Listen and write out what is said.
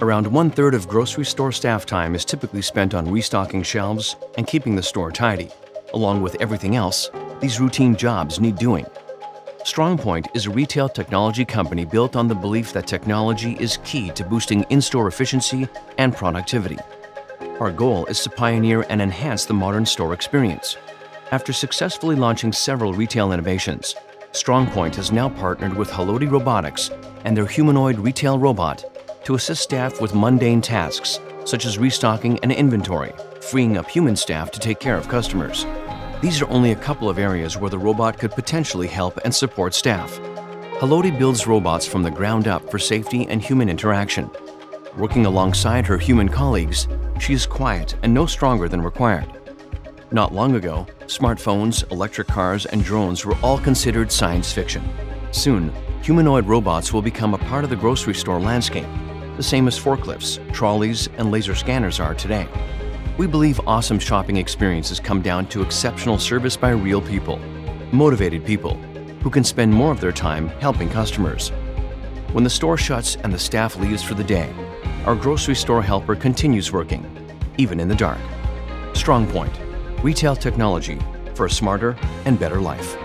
Around one third of grocery store staff time is typically spent on restocking shelves and keeping the store tidy. Along with everything else, these routine jobs need doing. StrongPoint is a retail technology company built on the belief that technology is key to boosting in store efficiency and productivity. Our goal is to pioneer and enhance the modern store experience. After successfully launching several retail innovations, StrongPoint has now partnered with Halodi Robotics and their humanoid retail robot to assist staff with mundane tasks such as restocking and inventory, freeing up human staff to take care of customers. These are only a couple of areas where the robot could potentially help and support staff. Halodi builds robots from the ground up for safety and human interaction. Working alongside her human colleagues, she is quiet and no stronger than required. Not long ago, smartphones, electric cars, and drones were all considered science fiction. Soon, humanoid robots will become a part of the grocery store landscape, the same as forklifts, trolleys, and laser scanners are today. We believe awesome shopping experiences come down to exceptional service by real people, motivated people, who can spend more of their time helping customers. When the store shuts and the staff leaves for the day, our grocery store helper continues working, even in the dark. StrongPoint, retail technology for a smarter and better life.